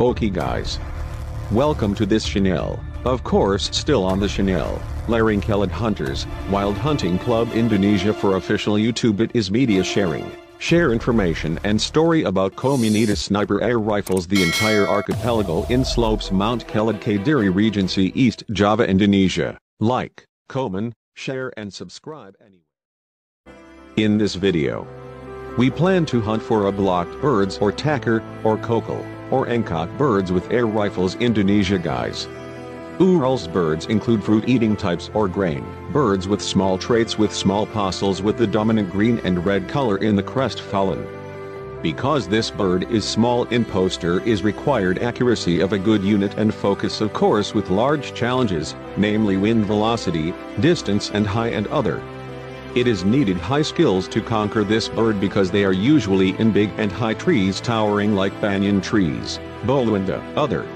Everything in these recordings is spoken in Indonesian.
Okay guys. Welcome to this channel, of course still on the channel, Laringkelad Hunters, Wild Hunting Club Indonesia for official YouTube it is media sharing, share information and story about Komunita sniper air rifles the entire archipelago in slopes Mount Kelad Kadiri Regency East Java Indonesia, like, comment, share and subscribe anyway. In this video, we plan to hunt for a blocked birds or tacker, or kokal or Engkok birds with air rifles Indonesia guys. Urals birds include fruit-eating types or grain, birds with small traits with small fossils with the dominant green and red color in the crest fallen. Because this bird is small in poster is required accuracy of a good unit and focus of course with large challenges, namely wind velocity, distance and high and other. It is needed high skills to conquer this bird because they are usually in big and high trees towering like banyan trees, bolu and other.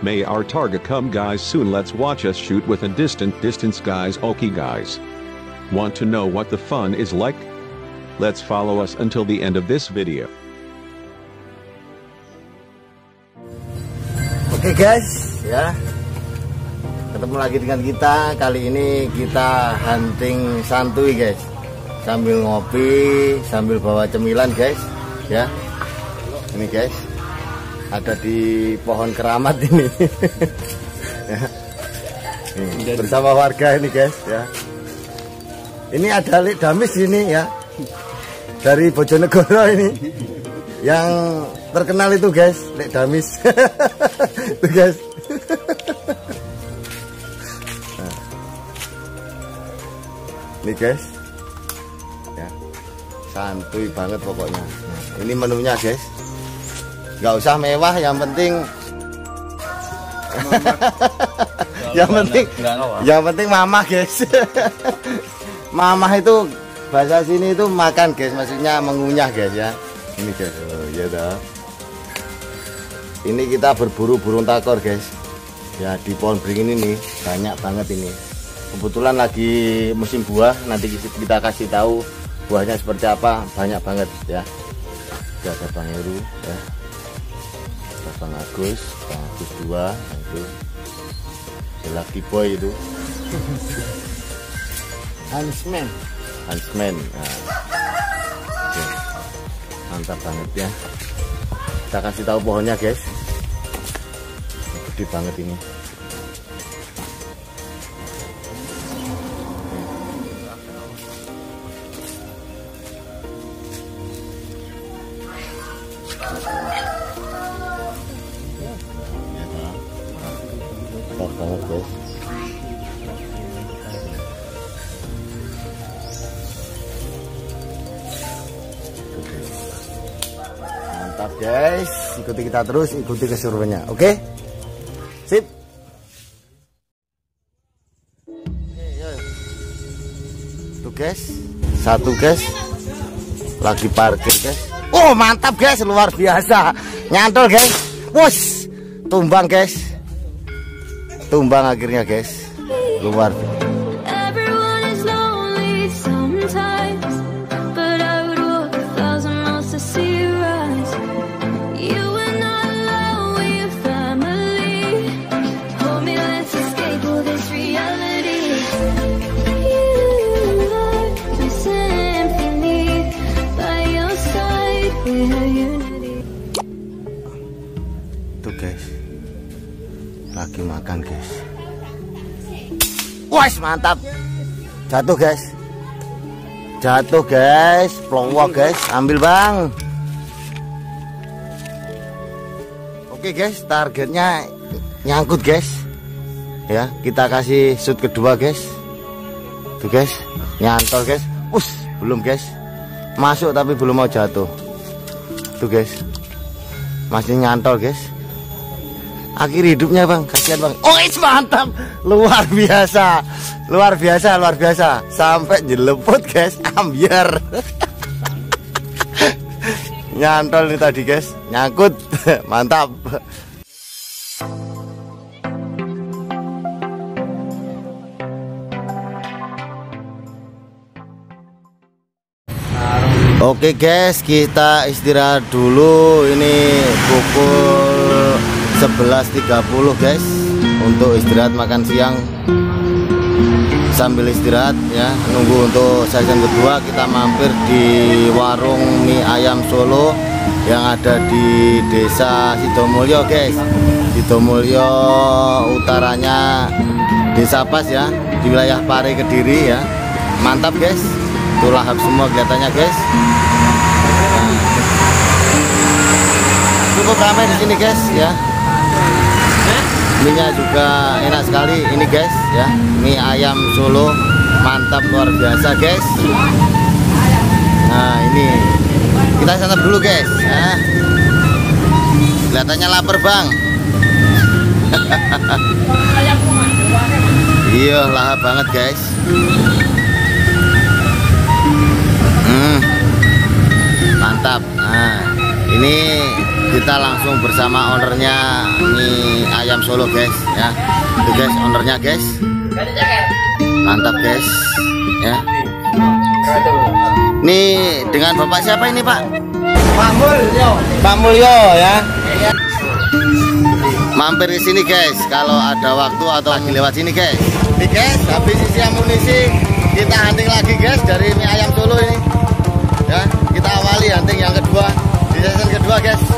May our target come guys soon let's watch us shoot with a distant distance guys okay guys. Want to know what the fun is like? Let's follow us until the end of this video. Okay guys, ya ketemu lagi dengan kita. Kali ini kita hunting santuy guys. Sambil ngopi sambil bawa cemilan guys. Ya. Ini guys. Ada di pohon keramat ini. Ya. ini, bersama warga ini guys ya. Ini ada Lik Damis ini ya. Dari Bojonegoro ini. Yang terkenal itu guys Lik Damis. Itu guys Nih guys. Ya. Santuy banget pokoknya. Nah, ini menunya guys. Nggak usah mewah, yang penting yang penting yang penting mamah guys mamah itu bahasa sini itu makan guys maksudnya mengunyah guys ya ini guys oh, ya dah ini kita berburu burung takor guys ya di pohon beringin ini banyak banget ini kebetulan lagi musim buah nanti kita kasih tahu buahnya seperti apa. Banyak banget ya. Sudah ada Bang Heru ya. Ada Bang Agus Bang Agus dua itu lagi boy itu. Hansman Hansman nah. Oke. mantap banget ya. Kita kasih tahu pohonnya guys. Gede banget ini Mantap guys, ikuti kita terus, ikuti keseruannya, oke? Okay? Sip. Tuh guys, satu guys, lagi parkir guys. Oh mantap guys, luar biasa, nyantol guys, wush, tumbang guys. Tumbang akhirnya guys. Luar tuh lagi makan guys. Wah mantap. Jatuh guys. Jatuh guys. Pelongo guys. Ambil bang. Oke guys. Targetnya nyangkut guys. Ya kita kasih shoot kedua guys. Tuh guys. Nyantol guys. Us belum guys. Masuk tapi belum mau jatuh. Tuh guys. Masih nyantol guys akhir hidupnya bang. Kasihan bang. Oh mantap. Luar biasa. Luar biasa luar biasa. Sampai jeleput guys. Ambiar. Nyantol nih tadi guys. Nyangkut. Mantap. Oke guys, kita istirahat dulu. Ini pukul 11.30 guys. Untuk istirahat makan siang. Sambil istirahat ya. Nunggu untuk season kedua. Kita mampir di warung mie ayam Solo yang ada di desa Sidomulyo guys. Sidomulyo utaranya desa Pas ya. Di wilayah Pare Kediri ya. Mantap guys. Itu lahap semua kelihatannya guys. Nah, cukup ramai di sini guys ya mie juga enak sekali. Ini guys ya. Mie ayam Solo. Mantap luar biasa guys. Nah ini. Kita santap dulu guys ya. Kelihatannya lapar bang. Iya lahap banget guys. Hmm, mantap. Nah ini kita langsung bersama ownernya mie ayam Solo guys ya. Itu guys ownernya guys. Mantap guys ya. Ini dengan bapak siapa ini pak? Pak Mulyo. Pak Mulyo ya. Mampir di sini guys kalau ada waktu atau lagi lewat sini guys. Nih guys habis isi amunisi kita hunting lagi guys dari mie ayam Solo ini. Ya kita awali hunting yang kedua di season kedua guys